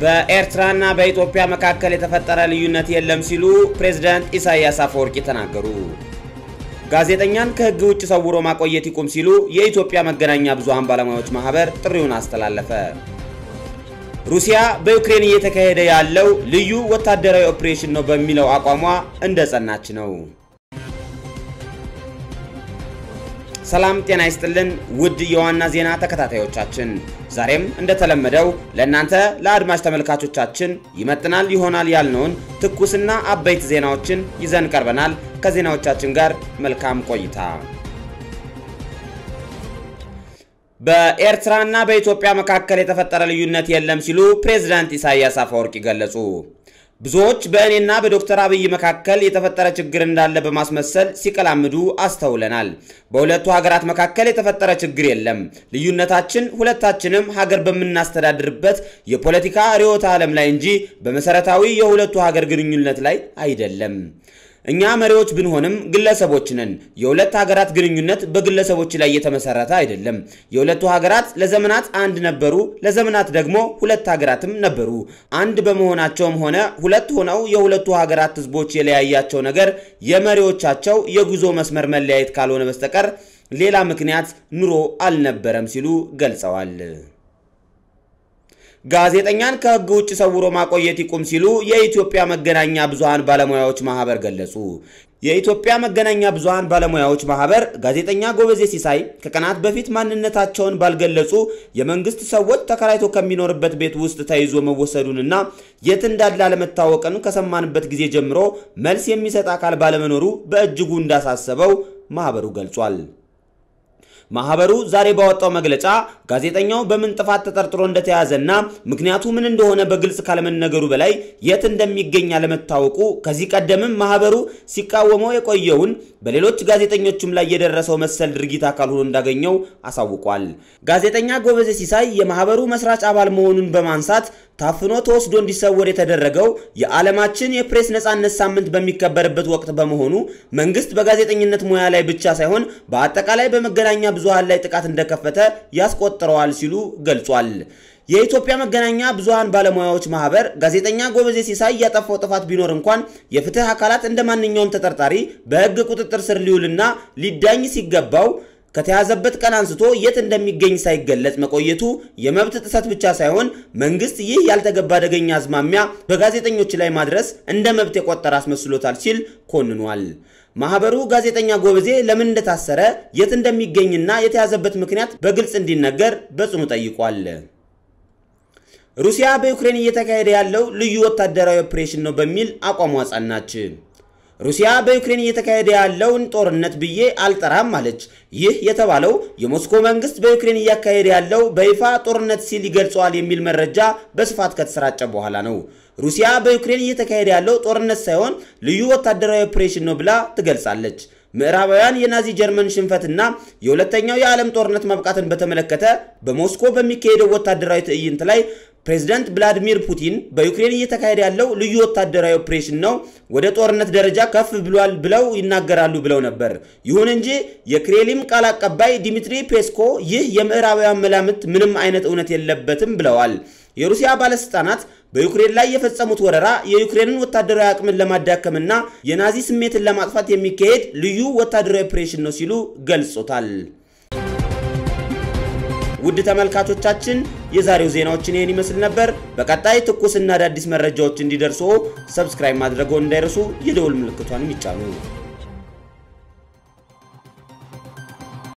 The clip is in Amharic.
በኤርትራና በኢትዮጵያ መካከል የተፈጠረ ልዩነት የለም ሲሉ ፕሬዝዳንት ኢሳያስ አፈወርቂ ተናገሩ። ጋዜጠኛን ከሕግ ውጭ ሰውሮ ማቆየት ይቁም ሲሉ የኢትዮጵያ መገናኛ ብዙሃን ባለሙያዎች ማህበር ጥሪውን አስተላለፈ። ሩሲያ በዩክሬን እየተካሄደ ያለው ልዩ ወታደራዊ ኦፕሬሽን ነው በሚለው አቋሟ እንደጸናች ነው። ሰላም ጤና ይስጥልን ውድ የዋና ዜና ተከታታዮቻችን፣ ዛሬም እንደተለመደው ለእናንተ ለአድማጭ ተመልካቾቻችን ይመጥናል ይሆናል ያልነውን ትኩስና አበይት ዜናዎችን ይዘን ቀርበናል። ከዜናዎቻችን ጋር መልካም ቆይታ። በኤርትራና በኢትዮጵያ መካከል የተፈጠረ ልዩነት የለም ሲሉ ፕሬዝዳንት ኢሳያስ አፈወርቂ ገለጹ። ብዙዎች በእኔና በዶክተር አብይ መካከል የተፈጠረ ችግር እንዳለ በማስመሰል ሲቀላምዱ አስተውለናል። በሁለቱ ሀገራት መካከል የተፈጠረ ችግር የለም። ልዩነታችን ሁለታችንም ሀገር በምናስተዳድርበት የፖለቲካ ርዕዮተ ዓለም ላይ እንጂ በመሰረታዊ የሁለቱ ሀገር ግንኙነት ላይ አይደለም። እኛ መሪዎች ብንሆንም ግለሰቦች ነን። የሁለት ሀገራት ግንኙነት በግለሰቦች ላይ የተመሰረተ አይደለም። የሁለቱ ሀገራት ለዘመናት አንድ ነበሩ፣ ለዘመናት ደግሞ ሁለት ሀገራትም ነበሩ። አንድ በመሆናቸውም ሆነ ሁለት ሆነው የሁለቱ ሀገራት ሕዝቦች የለያያቸው ነገር የመሪዎቻቸው የጉዞ መስመር መለያየት ካልሆነ በስተቀር ሌላ ምክንያት ኑሮ አልነበረም ሲሉ ገልጸዋል። ጋዜጠኛን ከሕግ ውጭ ሰውሮ ማቆየት ይቁም ሲሉ የኢትዮጵያ መገናኛ ብዙሃን ባለሙያዎች ማህበር ገለጹ። የኢትዮጵያ መገናኛ ብዙሃን ባለሙያዎች ማህበር ጋዜጠኛ ጎበዜ ሲሳይ ከቀናት በፊት ማንነታቸውን ባልገለጹ የመንግስት ሰዎች ተከራይቶ ከሚኖርበት ቤት ውስጥ ተይዞ መወሰዱንና የት እንዳለ አለመታወቅን ከሰማንበት ጊዜ ጀምሮ መልስ የሚሰጥ አካል ባለመኖሩ በእጅጉ እንዳሳሰበው ማህበሩ ገልጿል። ማህበሩ ዛሬ ባወጣው መግለጫ ጋዜጠኛው በምን ጥፋት ተጠርጥሮ እንደተያዘና ምክንያቱ ምን እንደሆነ በግልጽ ካለመነገሩ በላይ የት እንደሚገኝ አለመታወቁ ከዚህ ቀደምም ማህበሩ ሲቃወመው የቆየውን በሌሎች ጋዜጠኞችም ላይ የደረሰው መሰል ድርጊት አካል ሆኖ እንዳገኘው አሳውቋል። ጋዜጠኛ ጎበዜ ሲሳይ የማህበሩ መስራች አባል መሆኑን በማንሳት ታፍኖ ተወስዶ እንዲሰወር የተደረገው የዓለማችን የፕሬስ ነጻነት ሳምንት በሚከበርበት ወቅት በመሆኑ መንግስት በጋዜጠኝነት ሙያ ላይ ብቻ ሳይሆን በአጠቃላይ በመገናኛ ብዙሃን ላይ ጥቃት እንደከፈተ ያስቆጥረዋል ሲሉ ገልጿል። የኢትዮጵያ መገናኛ ብዙሃን ባለሙያዎች ማህበር ጋዜጠኛ ጎበዜ ሲሳይ ያጠፋው ጥፋት ቢኖር እንኳን የፍትህ አካላት እንደ ማንኛውም ተጠርጣሪ በህግ ቁጥጥር ስር ሊውልና ሊዳኝ ሲገባው ከተያዘበት ቀን አንስቶ የት እንደሚገኝ ሳይገለጽ መቆየቱ የመብት ጥሰት ብቻ ሳይሆን መንግስት ይህ ያልተገባ አደገኛ አዝማሚያ በጋዜጠኞች ላይ ማድረስ እንደ መብት የቆጠረ አስመስሎታል ሲል ኮንኗል። ማህበሩ ጋዜጠኛ ጎበዜ ለምን እንደታሰረ የት እንደሚገኝና የተያዘበት ምክንያት በግልጽ እንዲነገር በጽኑ ጠይቋል። ሩሲያ በዩክሬን እየተካሄደ ያለው ልዩ ወታደራዊ ኦፕሬሽን ነው በሚል አቋሟ ጸናች። ሩሲያ በዩክሬን እየተካሄደ ያለውን ጦርነት ብዬ አልጠራም አለች። ይህ የተባለው የሞስኮ መንግስት በዩክሬን እያካሄደ ያለው በይፋ ጦርነት ሲል ይገልጸዋል የሚል መረጃ በስፋት ከተሰራጨ በኋላ ነው። ሩሲያ በዩክሬን እየተካሄደ ያለው ጦርነት ሳይሆን ልዩ ወታደራዊ ኦፕሬሽን ነው ብላ ትገልጻለች። ምዕራባውያን የናዚ ጀርመን ሽንፈትና የሁለተኛው የዓለም ጦርነት ማብቃትን በተመለከተ በሞስኮ በሚካሄደው ወታደራዊ ትዕይንት ላይ ፕሬዚዳንት ቭላዲሚር ፑቲን በዩክሬን እየተካሄደ ያለው ልዩ ወታደራዊ ኦፕሬሽን ነው፣ ወደ ጦርነት ደረጃ ከፍ ብሏል ብለው ይናገራሉ ብለው ነበር። ይሁን እንጂ የክሬምሊን ቃል አቀባይ ዲሚትሪ ፔስኮቭ ይህ የምዕራባውያን መላምት ምንም አይነት እውነት የለበትም ብለዋል። የሩሲያ ባለስልጣናት በዩክሬን ላይ የፈጸሙት ወረራ የዩክሬንን ወታደራዊ አቅምን ለማዳከምና የናዚ ስሜትን ለማጥፋት የሚካሄድ ልዩ ወታደራዊ ኦፕሬሽን ነው ሲሉ ገልጾታል። ውድ ተመልካቾቻችን የዛሬው ዜናዎችን ይህን ይመስል ነበር። በቀጣይ ትኩስና አዳዲስ መረጃዎች እንዲደርሱ subscribe ማድረግዎን እንዳይረሱ፣ የደውል ምልክቷንም ይጫኑ።